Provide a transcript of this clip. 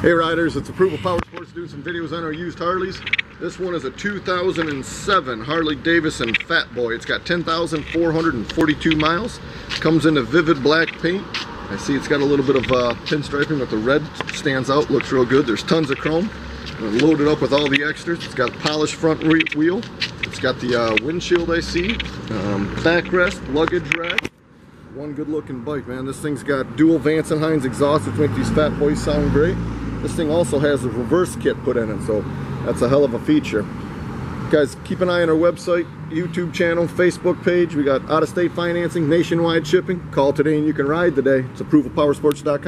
Hey riders, it's Approval Power Sports doing some videos on our used Harleys. This one is a 2007 Harley Davidson Fat Boy. It's got 10,442 miles. Comes in a vivid black paint. I see it's got a little bit of uh, pinstriping, but the red stands out, looks real good. There's tons of chrome. Loaded up with all the extras. It's got a polished front wheel. It's got the uh, windshield I see. Um, backrest, luggage rack. One good looking bike, man. This thing's got dual Vance and Hines exhausts, which make these fat boys sound great. This thing also has a reverse kit put in it, so that's a hell of a feature. Guys, keep an eye on our website, YouTube channel, Facebook page. We got out-of-state financing, nationwide shipping. Call today and you can ride today. It's approvalpowersports.com.